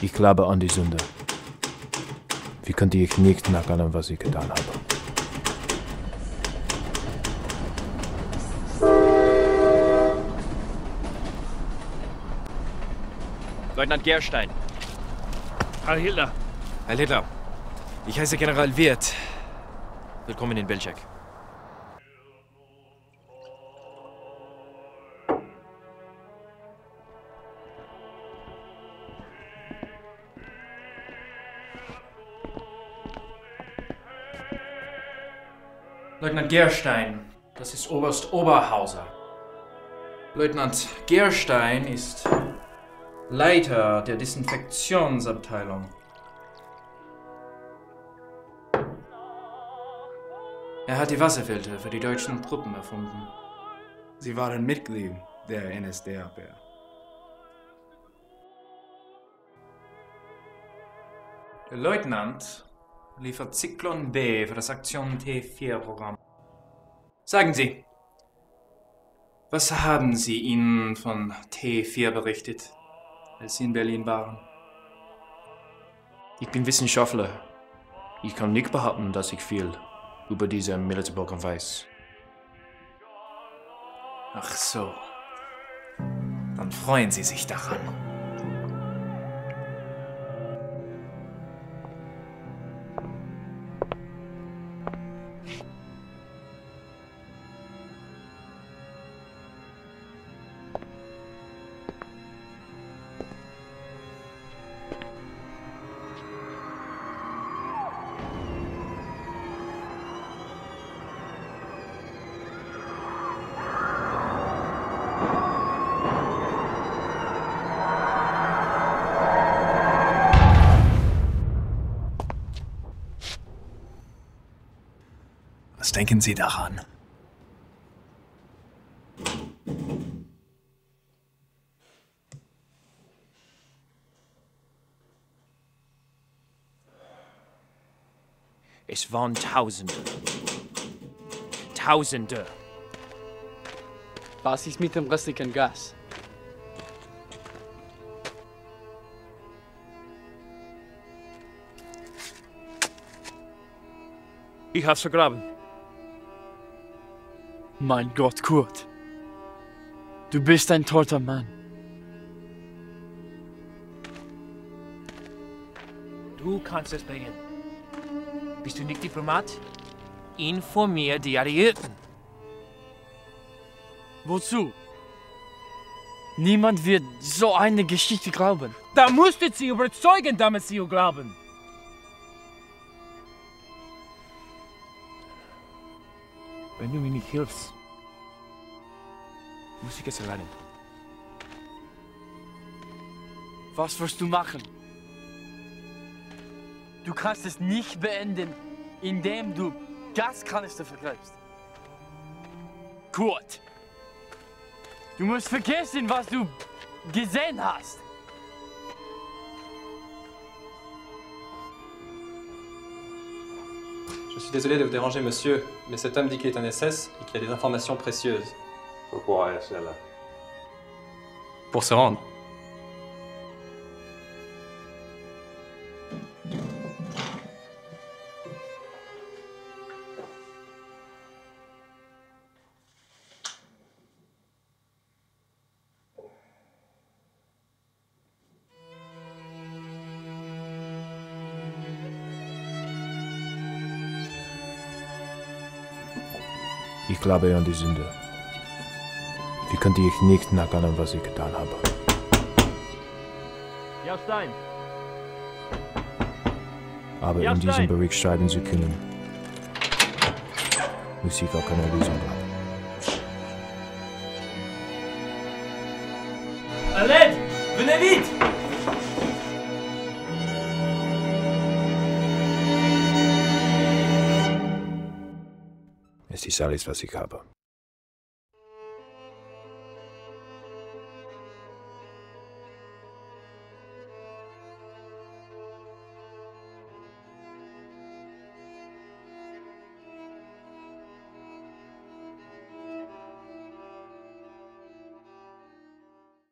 Ich glaube an die Sünde. Wie könnte ich nicht nach allem, was ich getan habe? Leutnant Gerstein. Herr Hitler. Herr Hitler. Ich heiße General Wirth. Willkommen in Belzec. Leutnant Gerstein, das ist Oberst Oberhauser. Leutnant Gerstein ist Leiter der Desinfektionsabteilung. Er hat die Wasserfilter für die deutschen Truppen erfunden. Sie waren Mitglied der NSDAP. Der Leutnant liefert Zyklon B für das Aktion T4-Programm. Sagen Sie, was haben Sie Ihnen von T4 berichtet, als Sie in Berlin waren? Ich bin Wissenschaftler. Ich kann nicht behaupten, dass ich viel über diese Militärprogramm weiß. Ach so. Dann freuen Sie sich daran. Denken Sie daran? Es waren Tausende. Tausende. Was ist mit dem restlichen Gas? Ich hab's vergraben. Mein Gott, Kurt. Du bist ein toter Mann. Du kannst es bringen. Bist du nicht Diplomat? Informier die Alliierten. Wozu? Niemand wird so eine Geschichte glauben. Da musstet sie überzeugen, damit sie glauben. Wenn du mir nicht hilfst, muss ich es alleine. Was wirst du machen? Du kannst es nicht beenden, indem du Gaskanister vergräbst. Kurt! Du musst vergessen, was du gesehen hast. Je suis désolé de vous déranger, monsieur, mais cet homme dit qu'il est un SS et qu'il a des informations précieuses. Pourquoi est-ce là Pour se rendre. Ich glaube an die Sünde. Wie könnte ich nicht nach allem, was ich getan habe? Ja, Stein. Aber Ja, in diesem Stein. Bericht schreiben zu können, muss ich auch keine Lösung haben. Aled, venez vite Es ist alles, was ich habe.